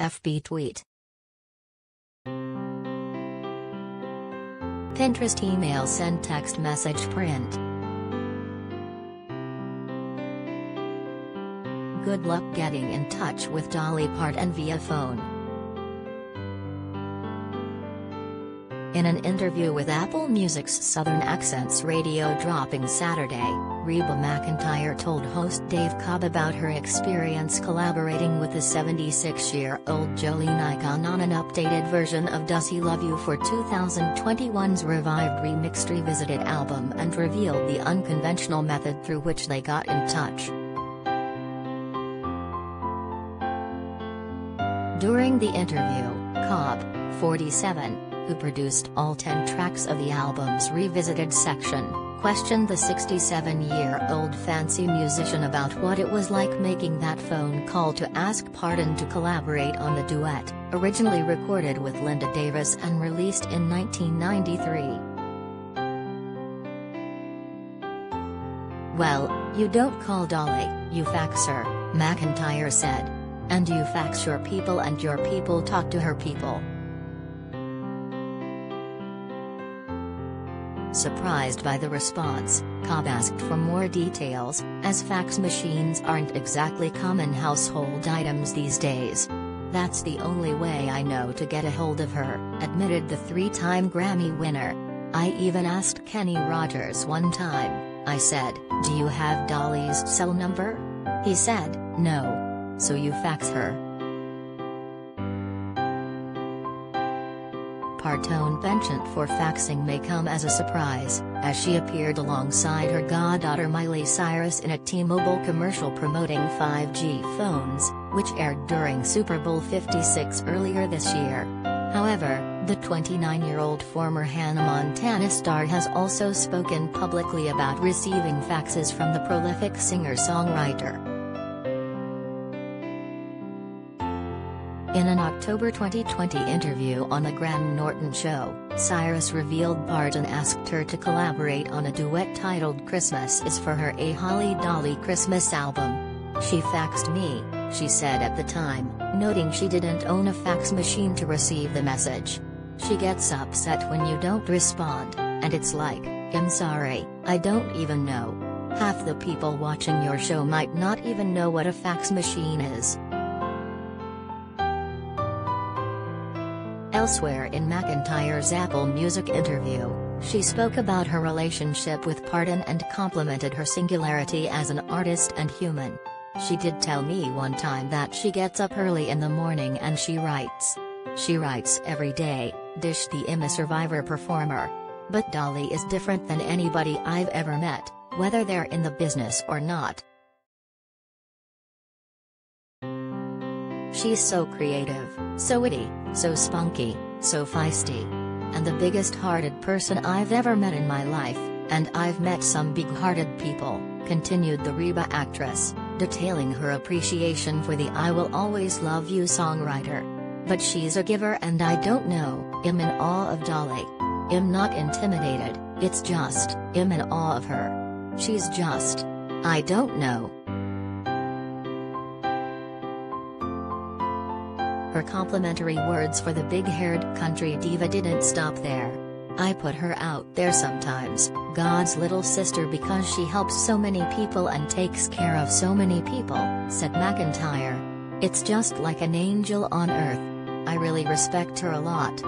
FB tweet. Pinterest email send text message print. Good luck getting in touch with Dolly Parton via phone. In an interview with Apple Music's Southern Accents radio dropping Saturday, Reba McEntire told host Dave Cobb about her experience collaborating with the 76-year-old Jolene icon on an updated version of Does He Love You for 2021's revived remixed revisited album and revealed the unconventional method through which they got in touch. During the interview, Cobb, 47, who produced all 10 tracks of the album's revisited section, questioned the 67-year-old fancy musician about what it was like making that phone call to ask Parton to collaborate on the duet, originally recorded with Linda Davis and released in 1993. Well, you don't call Dolly, you fax her, McEntire said. And you fax your people and your people talk to her people. Surprised by the response, Cobb asked for more details, as fax machines aren't exactly common household items these days. That's the only way I know to get a hold of her, admitted the three-time Grammy winner. I even asked Kenny Rogers one time, I said, do you have Dolly's cell number? He said, no. So you fax her. Parton penchant for faxing may come as a surprise, as she appeared alongside her goddaughter Miley Cyrus in a T-Mobile commercial promoting 5G phones, which aired during Super Bowl 56 earlier this year. However, the 29-year-old former Hannah Montana star has also spoken publicly about receiving faxes from the prolific singer-songwriter. In an October 2020 interview on The Graham Norton Show, Cyrus revealed Parton asked her to collaborate on a duet titled Christmas is for her A Holly Dolly Christmas album. She faxed me, she said at the time, noting she didn't own a fax machine to receive the message. She gets upset when you don't respond, and it's like, I'm sorry, I don't even know. Half the people watching your show might not even know what a fax machine is. Elsewhere in McEntire's Apple Music interview, she spoke about her relationship with Parton and complimented her singularity as an artist and human. She did tell me one time that she gets up early in the morning and she writes. She writes every day, Dish the a Survivor performer. But Dolly is different than anybody I've ever met, whether they're in the business or not. She's so creative, so witty, so spunky, so feisty. And the biggest hearted person I've ever met in my life, and I've met some big hearted people, continued the Reba actress, detailing her appreciation for the I Will Always Love You songwriter. But she's a giver and I don't know, I'm in awe of Dolly. I'm not intimidated, it's just, I'm in awe of her. She's just. I don't know. Her complimentary words for the big-haired country diva didn't stop there. I put her out there sometimes, God's little sister because she helps so many people and takes care of so many people, said McEntire. It's just like an angel on earth. I really respect her a lot.